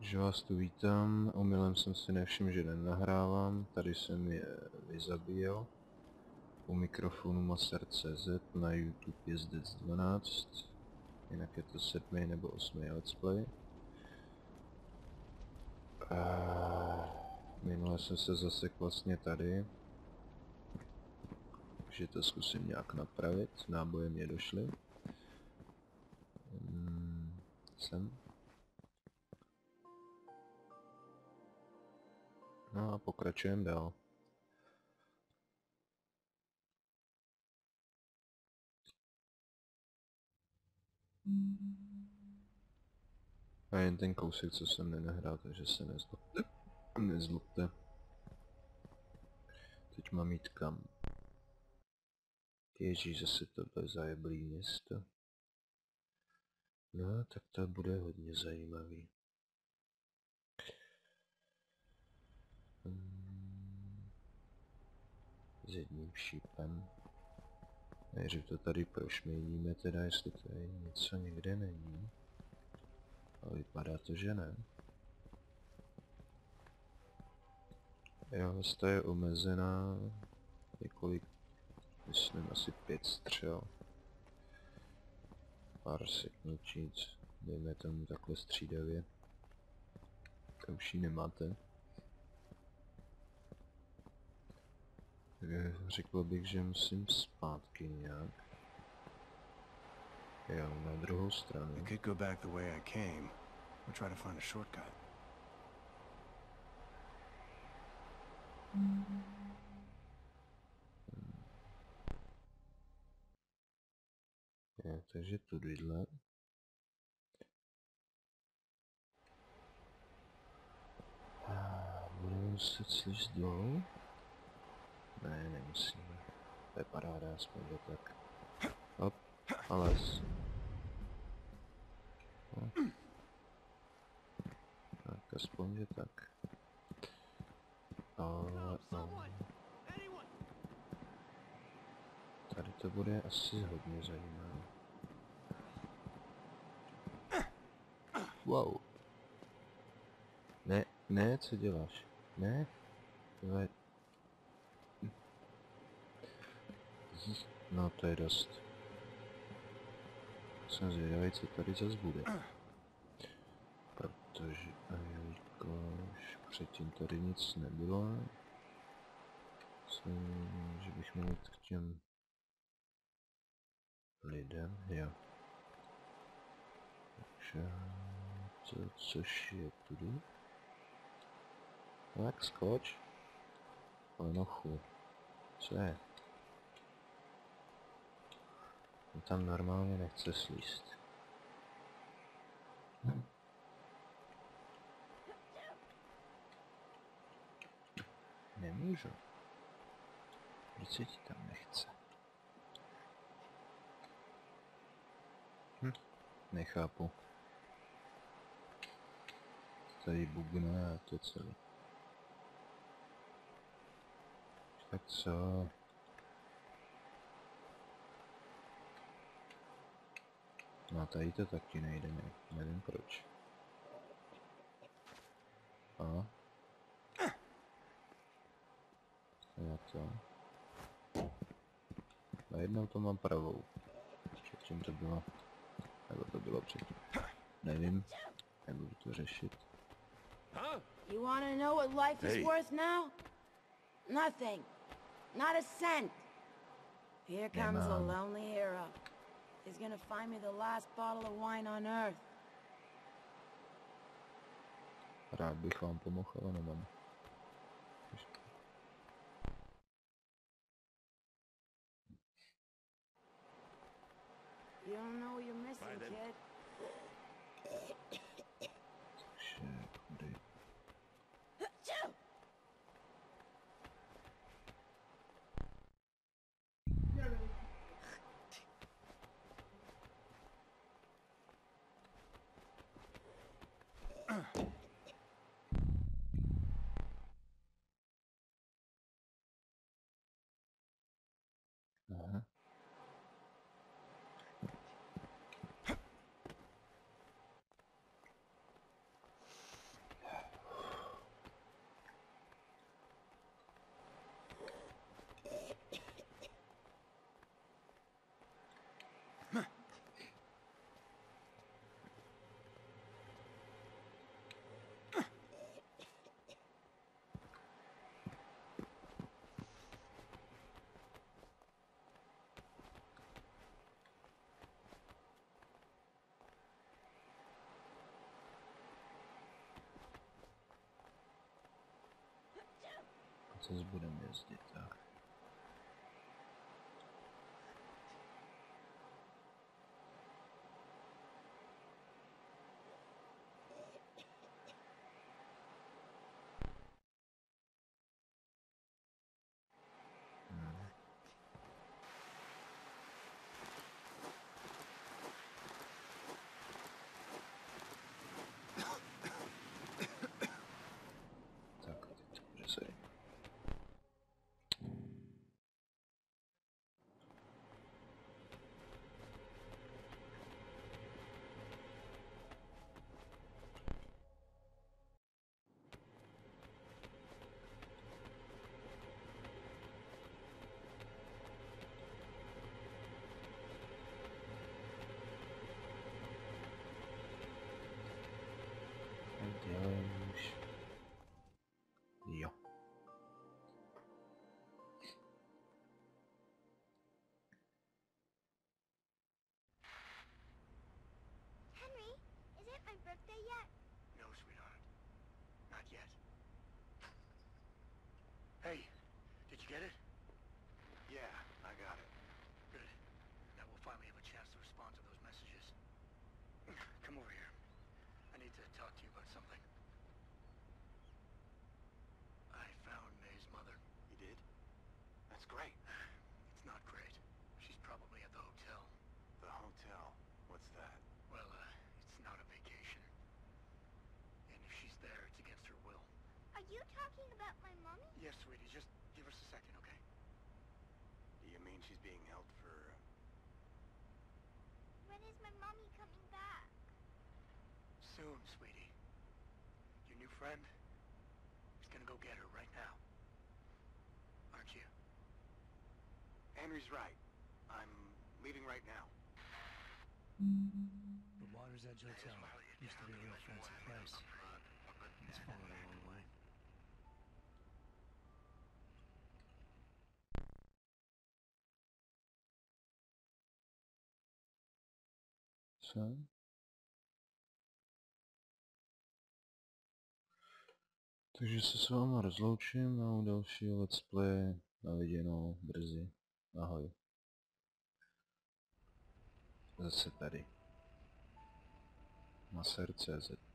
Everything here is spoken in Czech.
Že vás tu vítám, omylem jsem si nevšiml, že nenahrávám, tady jsem je vyzabíjel. U mikrofonu Master.cz na YouTube jezdec 12, jinak je to sedmý nebo osmý let's play. A minule jsem se zasek vlastně tady, že to zkusím nějak napravit, náboje mě došly. Hmm, sem. No a pokračujeme dál. A jen ten kousek, co jsem nenahrál, takže se nezlobte. Nezlobte. Teď mám jít kam. Ježíš, zase tohle zajeblý město. No, tak to bude hodně zajímavý. S jedním šípem. Nejdřív to tady prošmejníme teda, jestli to je něco někde není. Ale vypadá to, že ne. To je omezená několik, myslím asi pět střel. Pár seknutí, dejme tomu takhle střídavě. To už ji nemáte. Řekl bych, že musím zpátky nějak. Jo, na druhou stranu. I could go back the way I came, or try to find a shortcut. Jo, takže tudyhle. Budeme muset slízt dolů? Ne, nemusíme. To je paráda, aspoň to tak. Hop, a les. Tak, aspoň je tak. Ale, no. Tady to bude asi hodně zajímavé. Wow. Ne, ne, co děláš? Ne? Tohle... No to je dost. Jsem zvědavý, co tady zase bude. Protože, jelikož předtím tady nic nebylo, jsem, že bych měl k těm lidem, jo. Takže, to, což je tudy. Tak, skoč. Lenochu. Co je? Tam normálně nechce slíst. Nemůžu. Proč se ti tam nechce? Hm, nechápu. Tady bugne a to celé. Tak co? No a tady to taky nejde, ne, nevím proč. A? Já to. Najednou to mám pravou. Předtím to bylo. Nebo to bylo předtím. Nevím. Nebudu to řešit. You want to know what life is worth now? Nothing. Not a cent. Here comes a lonely hero. He's gonna find me the last bottle of wine on Earth. Rád bych vám pomohl, ale nemám. You don't know what you're missing, kid. Zase budeme jezdit, tak. Tak, birthday yet? No, sweetheart. Not yet. Hey, did you get it? Yeah, I got it. Good. Now we'll finally have a chance to respond to those messages. Come over here. I need to talk to you about something. I found May's mother. You did? That's great. It's not great. She's probably at the hotel. The hotel? What's that? Well, uh, it's not a vacation. And if she's there, it's against her will. Are you talking about my mommy? Yes, sweetie, just give us a second, okay? Do you mean she's being held for... Uh, when is my mommy coming back? Soon, sweetie. Your new friend is gonna go get her right now. Aren't you? Henry's right. I'm leaving right now. The Water's Edge Hotel used to be a real fancy place. Co? Takže se s váma rozloučím a u dalšího let's play na viděnou brzy. Ahoj. Zase tady. Na CZ.